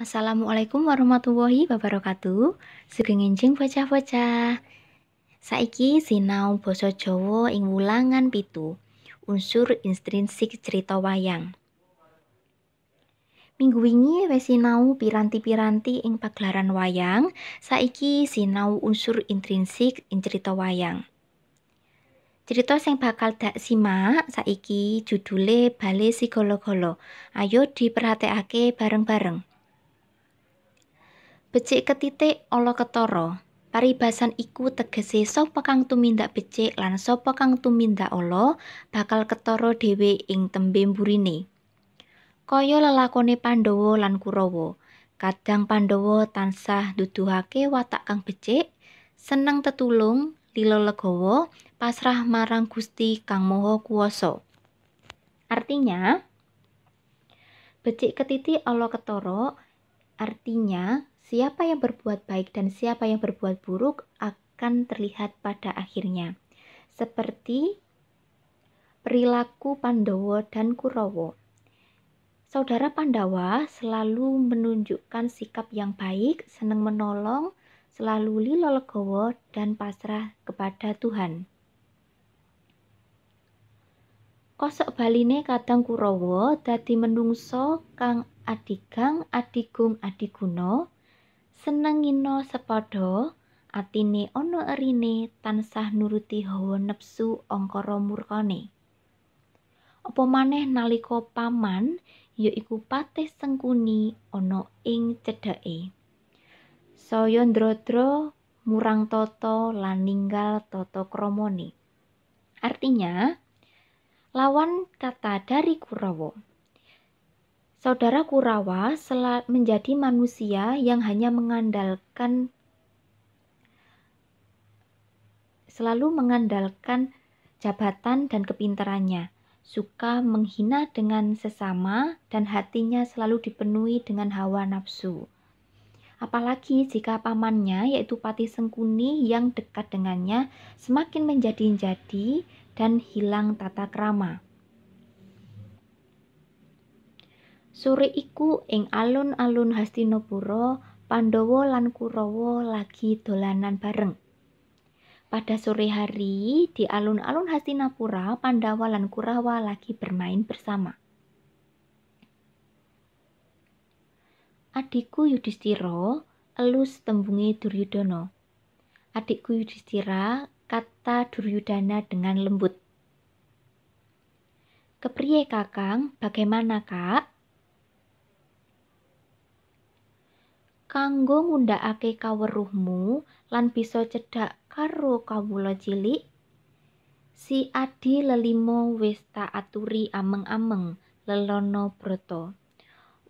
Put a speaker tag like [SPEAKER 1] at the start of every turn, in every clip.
[SPEAKER 1] Assalamualaikum warahmatullahi wabarakatuh. Sugeng enjing bocah-bocah. Saiki sinau basa Jawa ing wulangan pitu. Unsur intrinsik cerita wayang. Minggu wingi wis sinau piranti-piranti ing pagelaran wayang, saiki sinau unsur intrinsik ing cerita wayang. Cerita sing bakal dak simak saiki judule Bale Si Golo-golo. Ayo diperhatekake bareng-bareng. Becik ketitik ala ketara. Paribasan iku tegese sapa kang tumindak becik lan sapa kang tumindak ala bakal ketara dhewe ing tembe mburine. Kaya lelakone Pandhawa lan Kurawa. Kadang Pandhawa tansah nuduhake watak kang becik, seneng tetulung, lila legawa, pasrah marang Gusti Kang Maha Kuwasa. Artinya, becik ketitik ala ketara artinya Siapa yang berbuat baik dan siapa yang berbuat buruk akan terlihat pada akhirnya. Seperti perilaku Pandawa dan Kurawa. Saudara Pandawa selalu menunjukkan sikap yang baik, senang menolong, selalu lilo legowo dan pasrah kepada Tuhan. Kosok baline kadang Kurawa dadi menungso kang adigang adigung adiguna senengina sepadha atine ana erine tansah nuruti hawa nepsu angkara murkane. Apa maneh nalika paman yaiku patih sengkuni ana ing cedhake. Saya ndrodro murang tata lan ninggal tata kramane. Artinya lawan kata dari Kurawa Saudara Kurawa menjadi manusia yang hanya mengandalkan selalu mengandalkan jabatan dan kepintarannya, suka menghina dengan sesama dan hatinya selalu dipenuhi dengan hawa nafsu. Apalagi jika pamannya yaitu Pati Sengkuni yang dekat dengannya semakin menjadi-jadi dan hilang tata krama. Sore iku ing alun-alun Hastinapura, Pandhawa lan Kurawa lagi dolanan bareng. Pada sore hari, di alun-alun Hastinapura, Pandawa lan Kurawa lagi bermain bersama. Adikku Yudhistira, elus tembungi Duryudana. Adikku Yudhistira, kata Duryudana dengan lembut. Kepriye kakang, bagaimana kak? Kanggo ngundhakake kaweruhmu lan bisa cedhak karo kawula cilik si adi lelimo wis aturi ameng-ameng lelono broto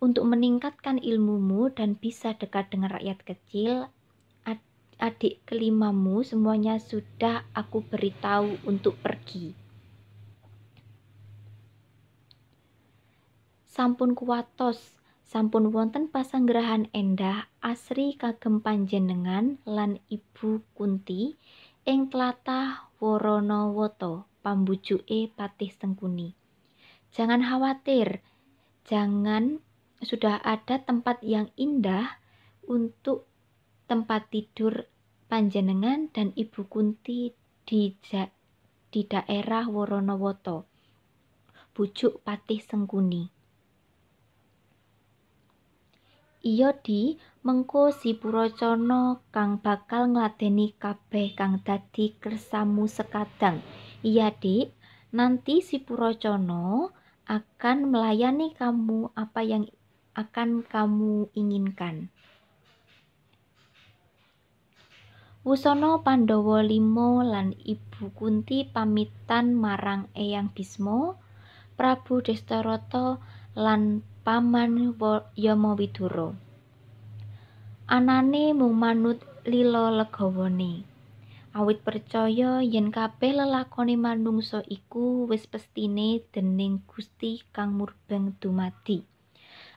[SPEAKER 1] untuk meningkatkan ilmumu dan bisa dekat dengan rakyat kecil adik kelimamu semuanya sudah aku beritahu untuk pergi. Sampun kuatos sampun wonten pasanggrahan endah asri kagem panjenengan lan Ibu Kunti ing tlatah Waranawata pambujuke Patih Sengkuni. Jangan khawatir, jangan sudah ada tempat yang indah untuk tempat tidur panjenengan dan Ibu Kunti di di daerah Waranawata. Bujuk Patih Sengkuni. Iya di mengko si Purocana kang bakal ngladeni kabeh kang dadi kersamu sekadang. Iya dik, nanti si Purocana akan melayani kamu apa yang akan kamu inginkan. Wusana Pandhawa limo lan Ibu Kunti pamitan marang Eyang Bisma, Prabu Destarata lan paman Yama Widura. Anane mung manut lila legawane. Awit percaya yen kabeh lelakone manungsa iku wis pestine dening Gusti Kang Murbeng dumadi.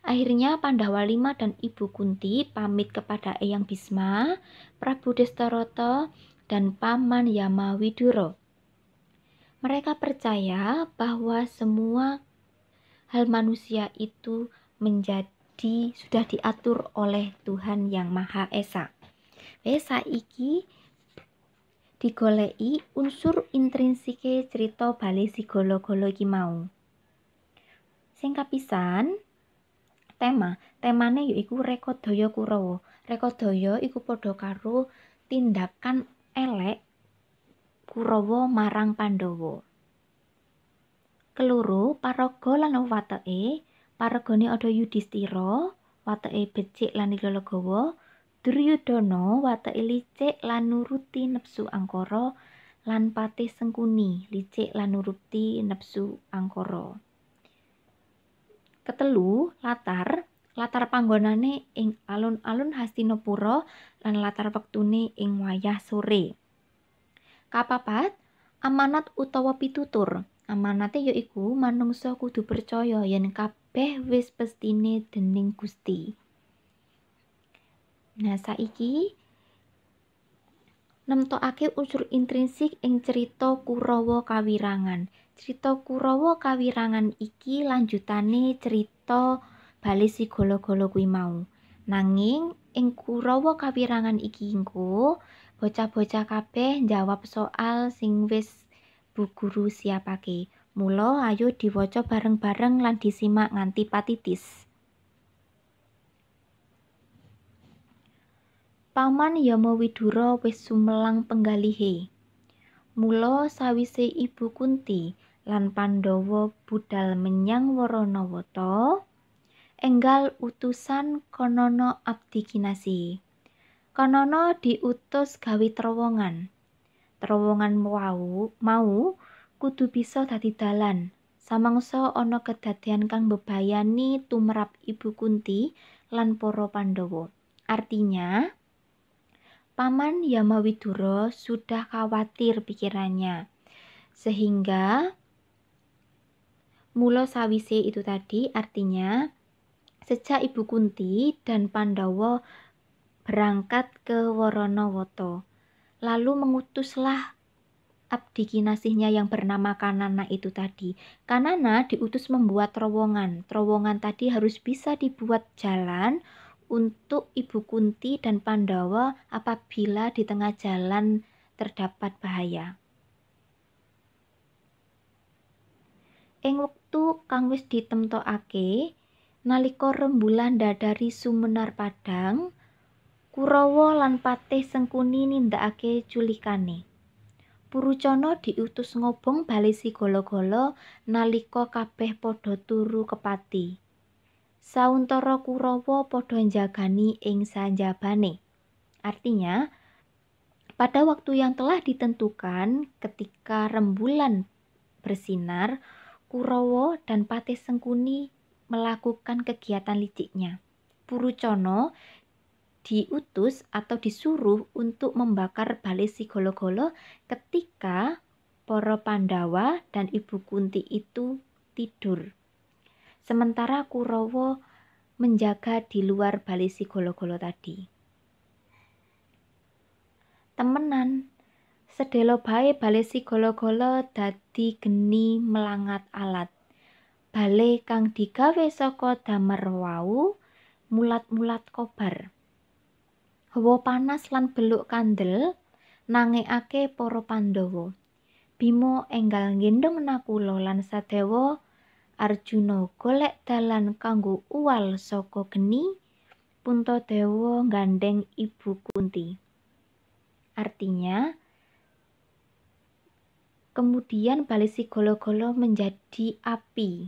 [SPEAKER 1] Akhirnya Pandawa Lima dan Ibu Kunti pamit kepada Eyang Bisma, Prabu Destarata, dan Paman Yama Widura. Mereka percaya bahwa semua hal manusia itu menjadi di sudah diatur oleh Tuhan yang Maha Esa. Wes saiki digoleki unsur intrinsike cerita bali si golo-golo iki mau. Sing kapisan tema, temane yaiku Rekodaya Kurawa. Rekodaya iku padha tindakan elek Kurawa marang Pandhawa. Keloro, paraga lan wateke, paragane Ada Yudhistira, wateke becik lan legawa, Duryudana wateke licik lan nuruti nepsu angkara lan Patih Sengkuni licik lan nuruti nepsu angkara. Ketelu, latar latar panggonane ing alun-alun Hastinapura lan latar wektune ing wayah sore. Kapapat, amanat utawa pitutur. Amanate yaiku manungsa kudu percaya yen kabeh wis pestine dening Gusti. Nah, saiki nemtokake unsur intrinsik ing cerita Kurawa Kawirangan. Cerita Kurawa Kawirangan iki lanjutane cerita bali si golo-golo kuwi mau. Nanging ing Kurawa Kawirangan iki engko bocah-bocah kabeh jawab soal sing wis Bu Guru siapake. Mula ayo diwaca bareng-bareng lan disimak nganti patitis. Paman Yama Widura wis sumelang penggalihe. Mula sawise Ibu Kunti lan Pandhawa budal menyang Waranawata, enggal utusan Kanana abdi kinasi. Kanana diutus gawe terowongan. Terowongan mau mau kudu bisa dadi dalan. Samangsa ana kedadian kang bebayani tumrap Ibu Kunti lan para Pandhawa. Artinya, Paman Yamawidura sudah khawatir pikirannya. Sehingga mula sawise itu tadi artinya sejak Ibu Kunti dan Pandawa berangkat ke Waranawata. Lalu mengutuslah abdi kinasihnya yang bernama Kanana itu tadi. Kanana diutus membuat terowongan. Terowongan tadi harus bisa dibuat jalan untuk Ibu Kunti dan Pandawa apabila di tengah jalan terdapat bahaya. Ing wektu kang wis ditemtokake nalika rembulan dadari sumenar padang, Kurawa lan Patih Sengkuni nindakake culikane. Purucana diutus ngobong bali si golo-golo nalika kabeh padha turu kepati. sauntara Kurawa padha njagani ing sanjabane. Artinya, pada waktu yang telah ditentukan ketika rembulan bersinar, Kurawa dan Patih Sengkuni melakukan kegiatan liciknya. Purucono diutus atau disuruh untuk membakar balik si golo-golo ketika para Pandawa dan Ibu Kunti itu tidur. Sementara Kurawa menjaga di luar bali si golo-golo tadi. Temenan, sedelo bae bali si golo-golo dadi geni melangat alat. Bale kang digawe saka damar wau mulat-mulat kobar. Hawa panas lan beluk kandel nangekake para Pandhawa. Bima enggal nggendong Nakula lan Sadewa Arjuna golek dalan kanggo uwal saka geni Puntadewa gandeng Ibu Kunti. Artinya, kemudian balisi golo-golo menjadi api.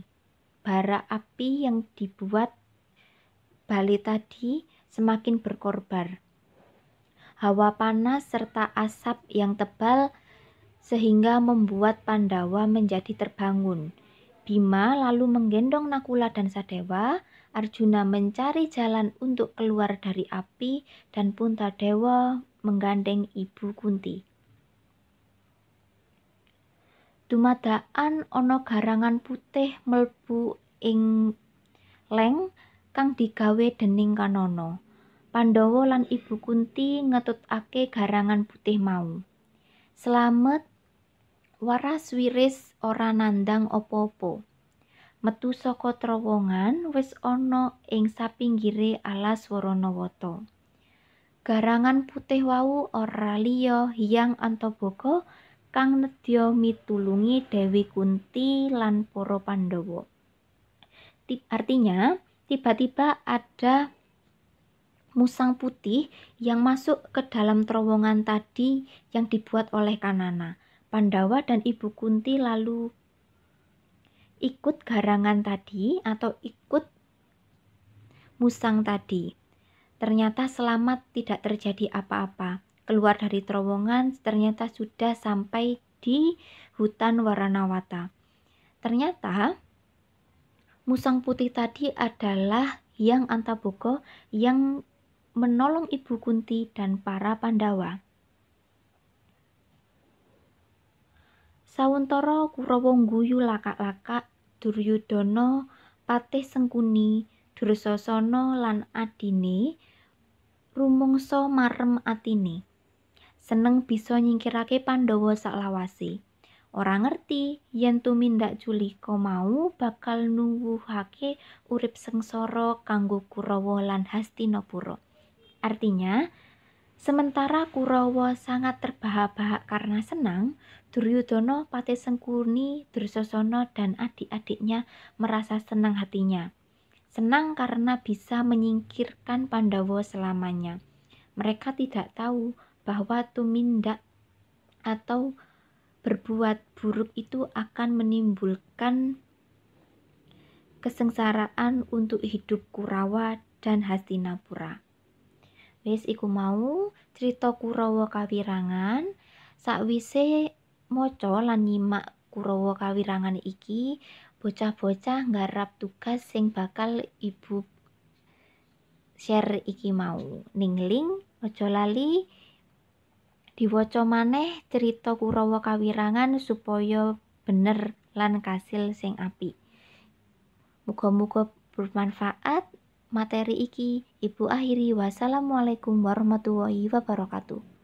[SPEAKER 1] Bara api yang dibuat bali tadi semakin berkorbar. Hawa panas serta asap yang tebal sehingga membuat Pandawa menjadi terbangun. Bima lalu menggendong Nakula dan Sadewa. Arjuna mencari jalan untuk keluar dari api dan Puntadewa menggandeng Ibu Kunti. Dumadaan ana garangan putih melbu ing leng kang digawe dening Kanono. Pandhawa lan Ibu Kunti ngetutake garangan putih mau. Slamet waras wiris ora nandang opo-opo. metu saka terowongan wis ana ing sapinggire alas Waranawata. Garangan putih wau ora liya Hyang Antaboga kang nedya mitulungi Dewi Kunti lan para Pandhawa. Artinya, tiba-tiba ada musang putih yang masuk ke dalam terowongan tadi yang dibuat oleh Kanana. Pandawa dan Ibu Kunti lalu ikut garangan tadi atau ikut musang tadi. Ternyata selamat tidak terjadi apa-apa keluar dari terowongan ternyata sudah sampai di hutan Waranawata. Ternyata musang putih tadi adalah yang Antaboga yang menolong Ibu Kunti dan para Pandawa. Sawuntara Kurawa guyu lakak-lakak Duryudana Patih Sengkuni Dursasana lan adine rumangsa marem atine seneng bisa nyingkirake Pandhawa saklawase. Ora ngerti yen tumindak Julika mau bakal nuwuhake urip sengsara kanggo Kurawa lan Hastinapura. Artinya, sementara Kurawa sangat terbahak-bahak karena senang, Duryudana, Sengkuni, Dursasana dan adik-adiknya merasa senang hatinya. Senang karena bisa menyingkirkan Pandawa selamanya. Mereka tidak tahu bahwa tumindak atau berbuat buruk itu akan menimbulkan kesengsaraan untuk hidup Kurawa dan Hastinapura. Wis iku mau cerita Kurawa kawirangan sakwise maca lan nyimak Kurawa kawirangan iki bocah-bocah nggarap tugas sing bakal ibu share iki mau. Ning link aja lali. Diwaca maneh cerita Kurawa kawirangan supaya bener lan kasil sing apik. Muga-muga bermanfaat materi iki. Ibu akhiri wassalamualaikum warahmatullahi wabarakatuh.